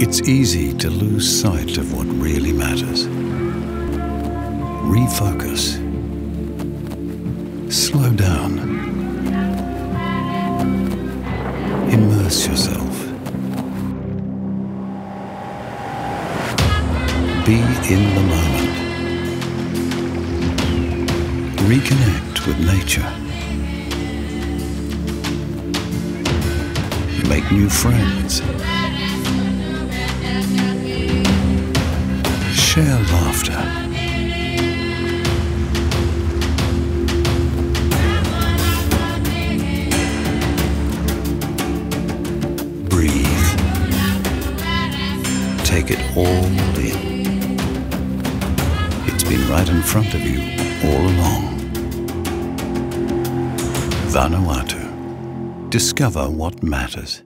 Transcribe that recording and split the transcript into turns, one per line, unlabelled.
It's easy to lose sight of what really matters. Refocus. Slow down. Immerse yourself. Be in the moment. Reconnect with nature. Make new friends. Share laughter. Breathe. Take it all in. It's been right in front of you all along. Vanuatu. Discover what matters.